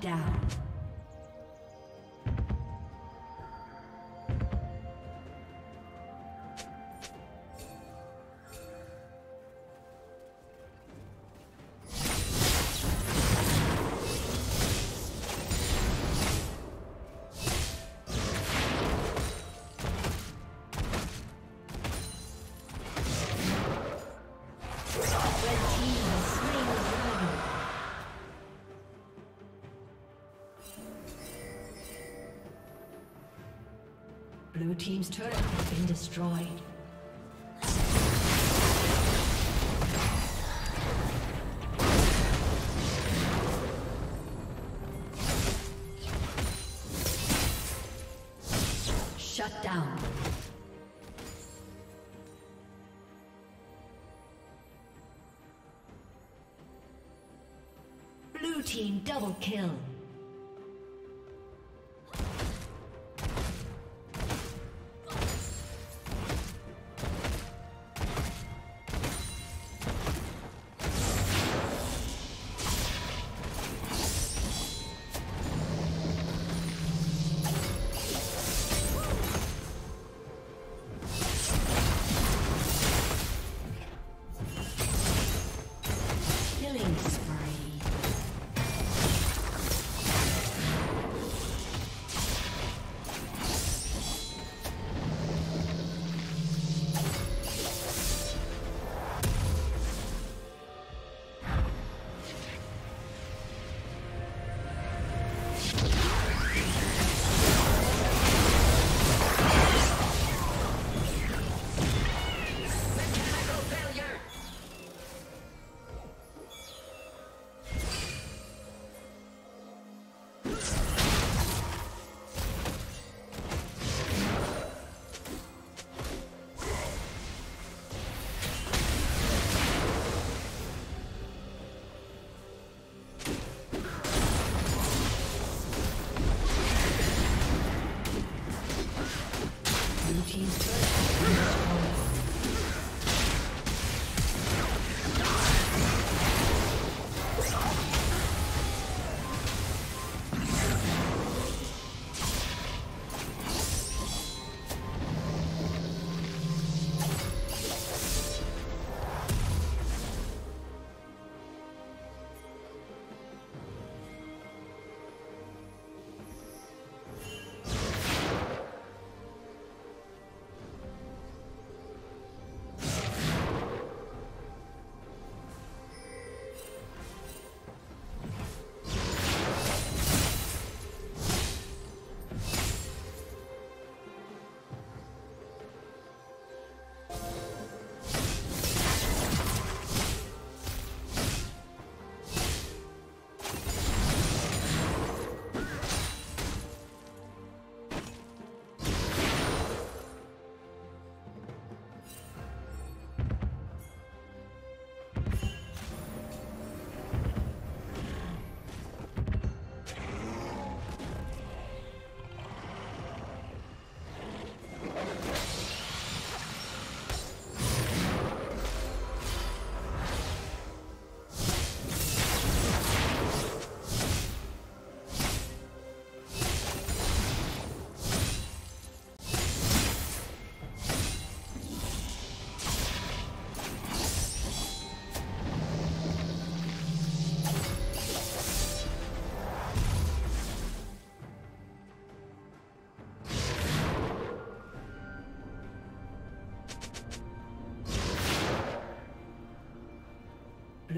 Down. Blue Team's turret has been destroyed. Shut down. Blue Team double kill. Team's turret.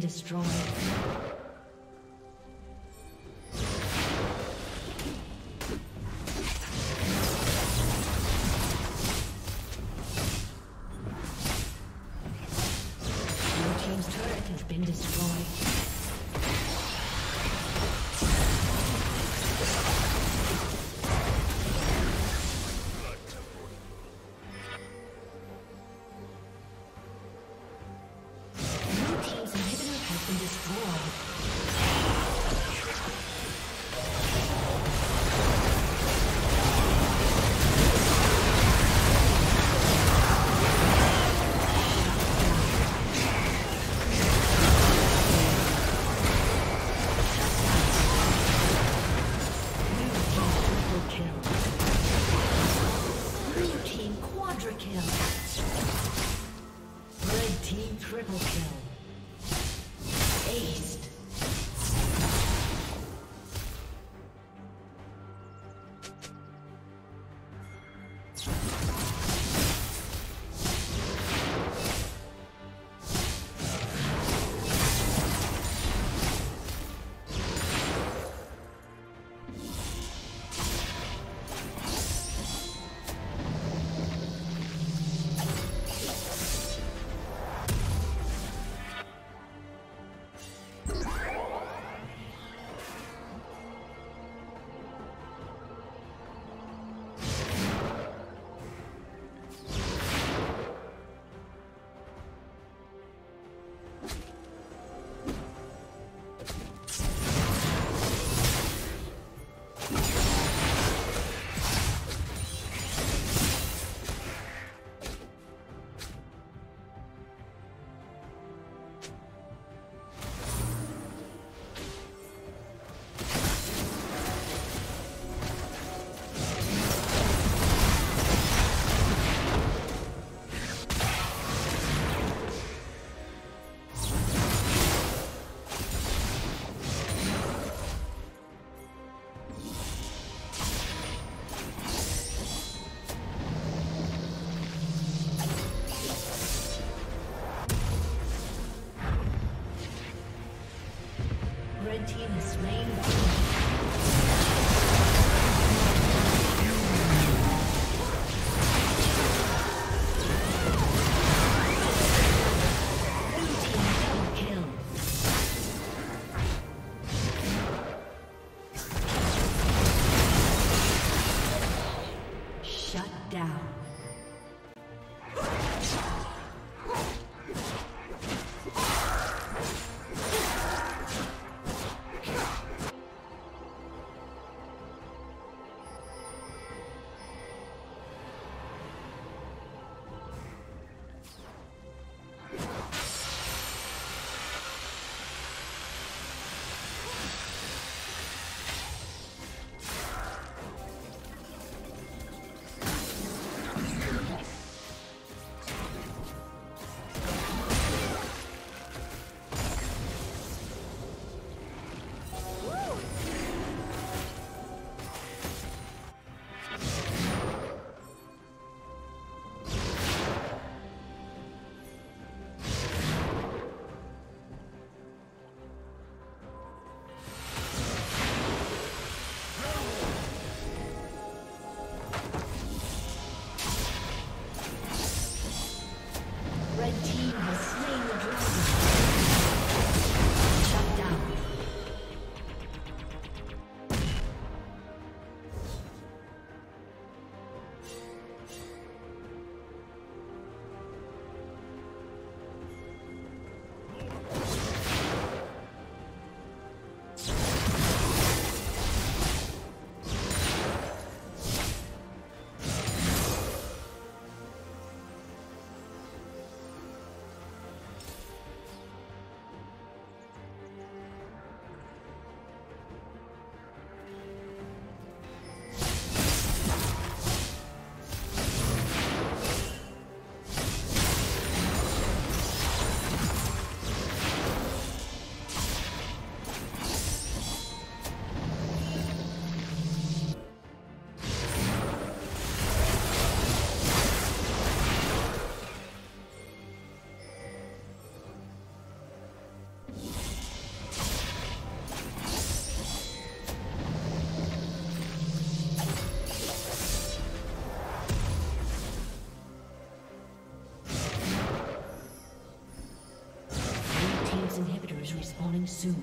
Destroyed. Team soon.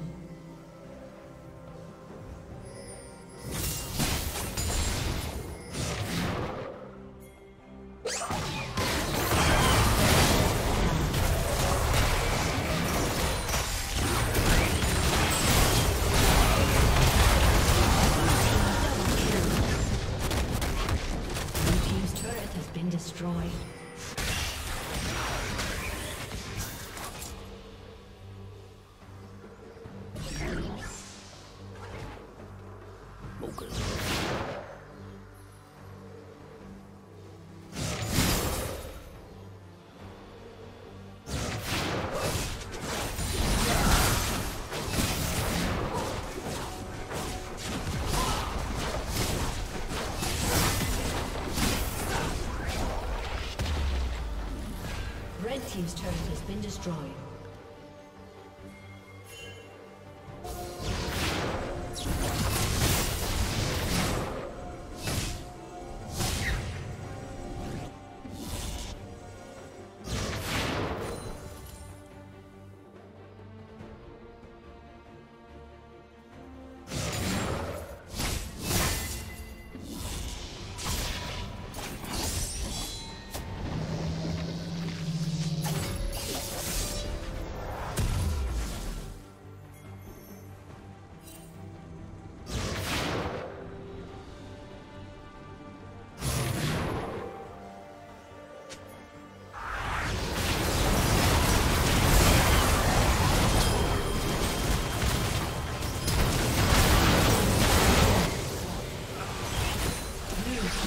Team's turret has been destroyed. destroyed.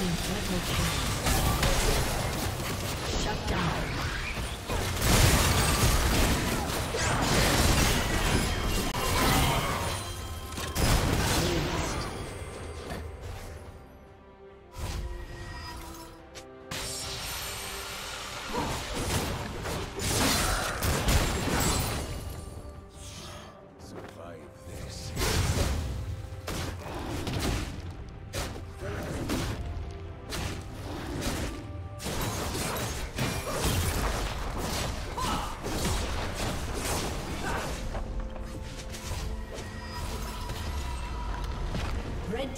Team triple kill. Shut down.